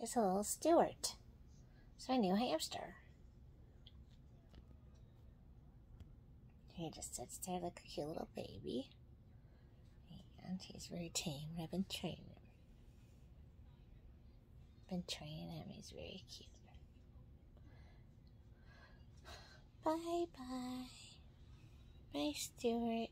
It's a little Stuart, It's my new hamster. He just sits there like a cute little baby. And he's very tame. I've been training him. Been training him. He's very cute. Bye bye. Bye, Stuart.